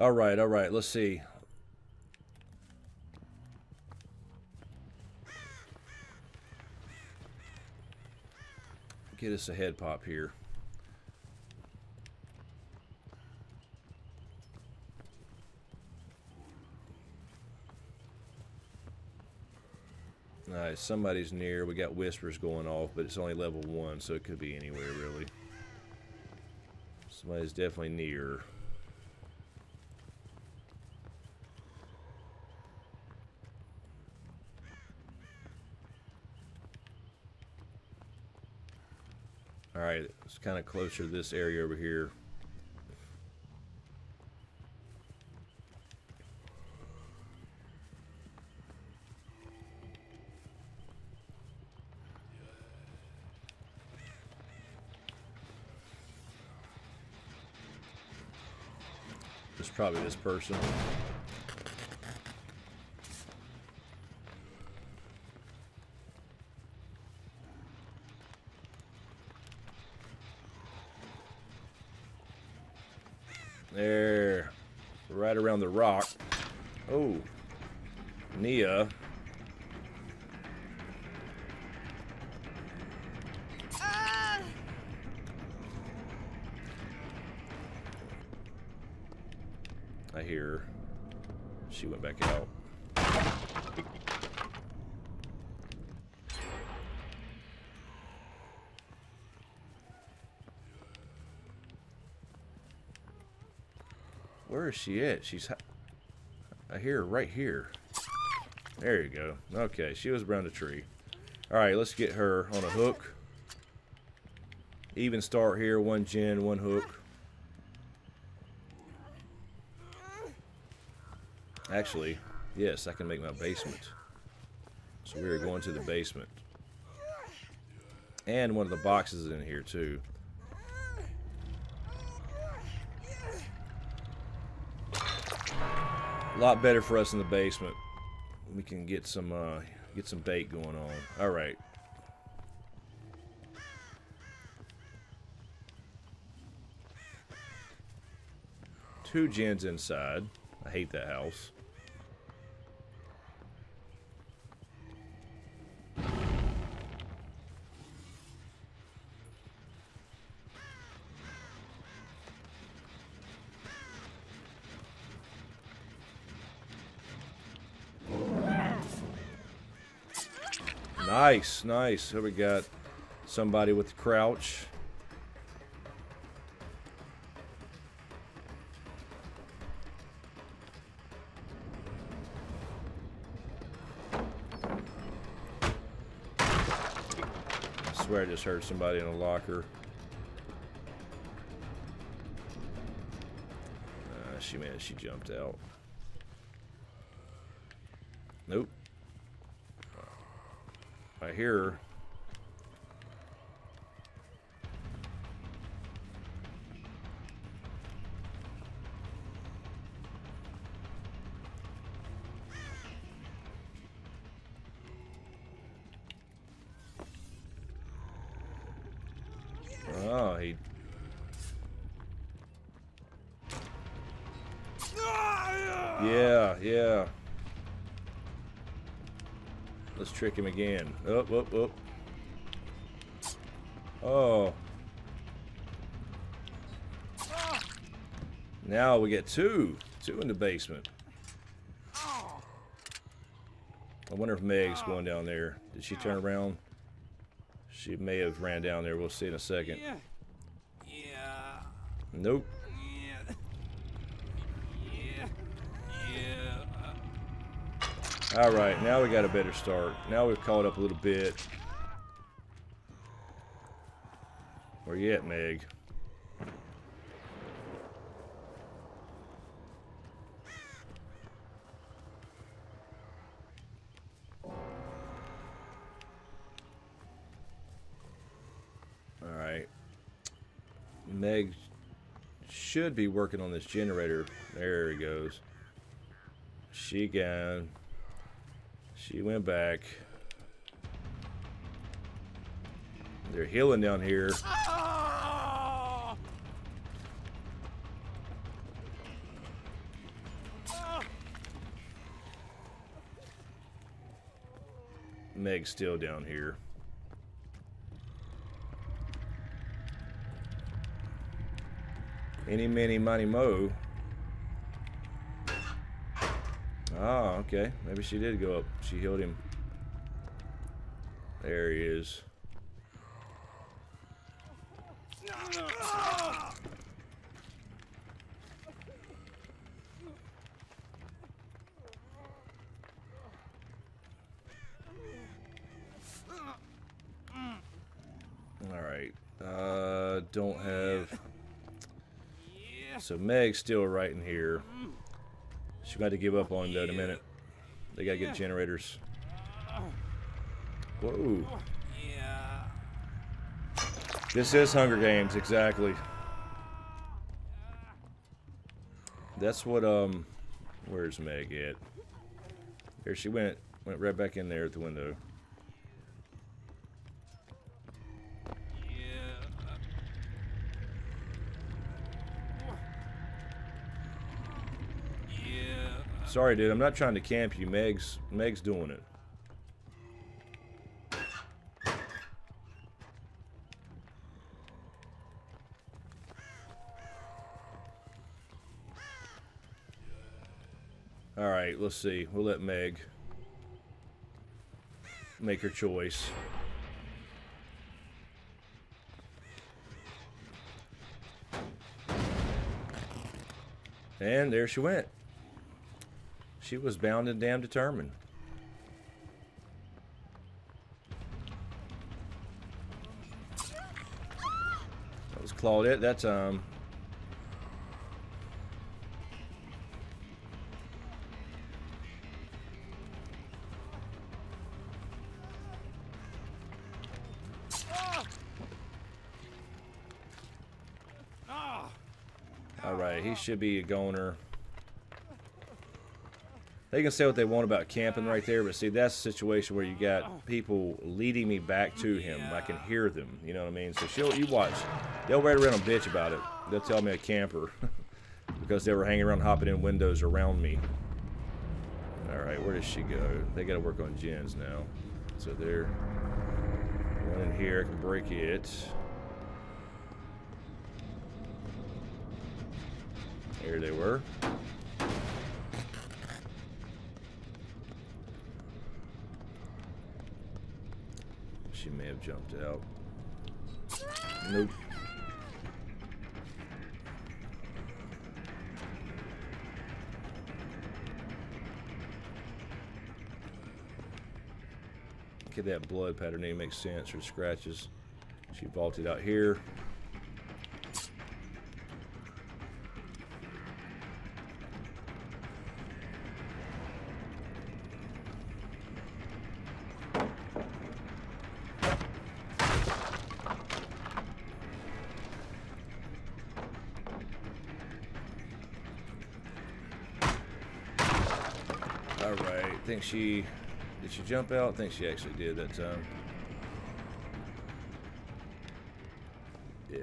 All right, all right. Let's see. Get us a head pop here. Alright, somebody's near. We got whispers going off, but it's only level one, so it could be anywhere, really. Somebody's definitely near. Alright, it's kind of closer to this area over here. It's probably this person. There. Right around the rock. Oh. Nia. I hear. She went back out. Where is she at? She's. I hear uh, her right here. There you go. Okay, she was around the tree. All right, let's get her on a hook. Even start here. One gen, one hook. Actually, yes, I can make my basement. So we are going to the basement. And one of the boxes in here, too. A lot better for us in the basement. We can get some uh, get some bait going on. All right. Two gens inside. I hate that house. Nice, nice. So we got somebody with the crouch. I swear I just heard somebody in a locker. Uh, she man, she jumped out. Nope. I hear. Oh, he. Yeah, yeah. Let's trick him again. Up. Oh. Now we get two. Two in the basement. I wonder if Meg's going down there. Did she turn around? She may have ran down there. We'll see in a second. Yeah. Yeah. Nope. Yeah. Yeah. Yeah. All right, now we got a better start. Now we've caught up a little bit. Where you at, Meg? All right. Meg should be working on this generator. There he goes. She gone. She went back. They're healing down here. Meg's still down here. Any, many, money, mo. Ah, okay. Maybe she did go up. She healed him. There he is. Alright. Uh, don't have... So Meg's still right in here. She got to give up on though in a minute. They gotta get generators. Whoa. Yeah. This is Hunger Games, exactly. That's what um where's Meg at? Here she went went right back in there at the window. Yeah. Yeah. Sorry dude, I'm not trying to camp you. Meg's Meg's doing it. Alright, let's see. We'll let Meg make her choice. And there she went. She was bound and damn determined. That was Claudette that time. Ah. Alright, he should be a goner. They can say what they want about camping right there, but see, that's a situation where you got people leading me back to him. I can hear them, you know what I mean? So she'll, you watch. They'll ride around and bitch about it. They'll tell me a camper because they were hanging around, hopping in windows around me. Alright, where does she go? They got to work on gens now. So they're one in here. I can break it. There they were. She may have jumped out. Nope. Okay, that blood pattern name makes sense. Her scratches. She vaulted out here. Think she did. She jump out. I think she actually did that time. Yeah.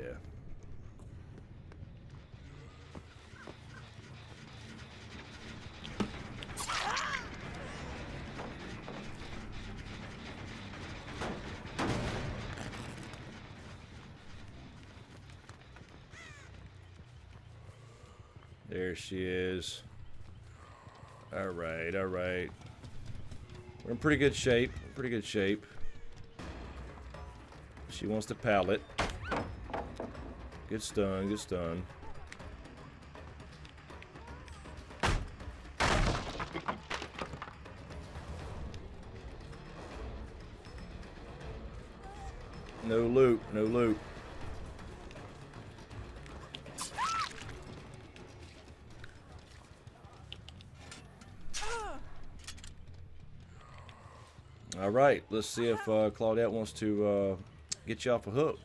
There she is. All right, all right. We're in pretty good shape. Pretty good shape. She wants to pallet. Good stun, good stun. No loot, no loot. All right, let's see if uh, Claudette wants to uh, get you off a hook.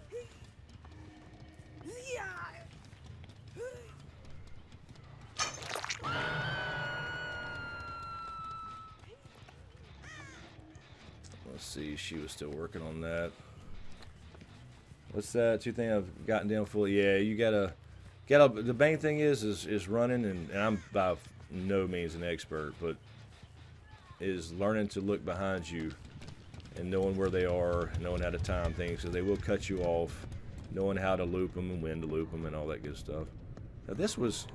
Let's see, she was still working on that. What's that? Two thing I've gotten down fully. Yeah, you gotta, gotta. The main thing is is is running, and, and I'm by no means an expert, but is learning to look behind you and knowing where they are, knowing how to time things, because they will cut you off, knowing how to loop them and when to loop them and all that good stuff. Now this was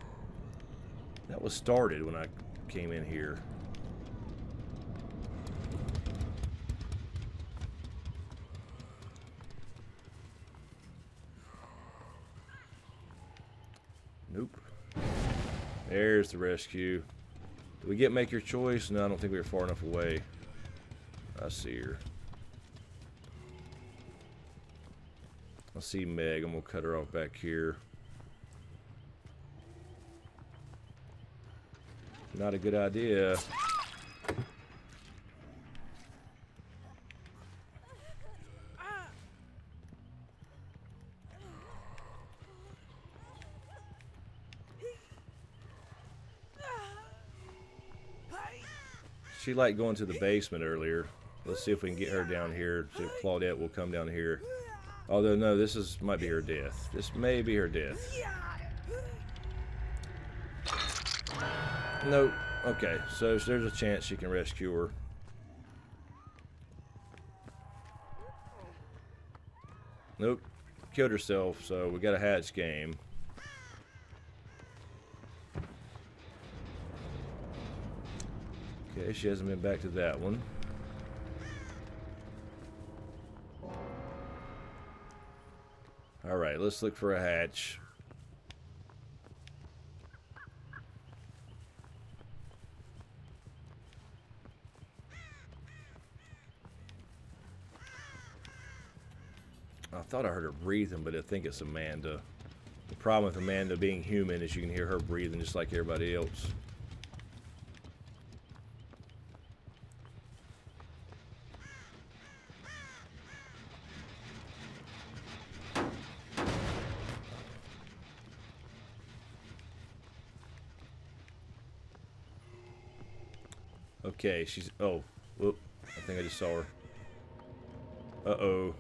that was started when I came in here. Nope. There's the rescue. Do we get make your choice? No, I don't think we were far enough away. I see her. I see Meg. I'm gonna cut her off back here. Not a good idea. She liked going to the basement earlier. Let's see if we can get her down here. See if Claudette will come down here. Although no, this is might be her death. This may be her death. Nope. Okay, so there's a chance she can rescue her. Nope. Killed herself, so we got a hatch game. Okay, she hasn't been back to that one. Alright, let's look for a hatch. I thought I heard her breathing, but I think it's Amanda. The problem with Amanda being human is you can hear her breathing just like everybody else. Okay, she's... Oh, whoop. I think I just saw her. Uh-oh.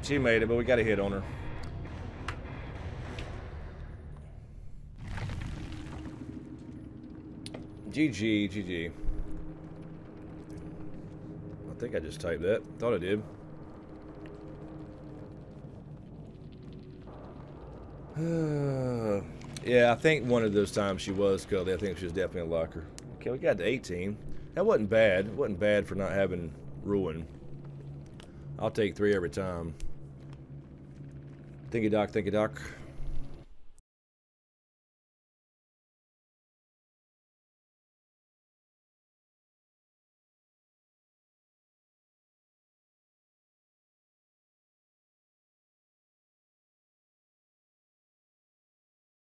She made it, but we got a hit on her. GG, GG. I think I just typed that. Thought I did. Uh, yeah, I think one of those times she was Scully. I think she was definitely a locker. Okay, we got to 18. That wasn't bad. It wasn't bad for not having ruin. I'll take three every time. Thank you, Doc. Thank you, Doc.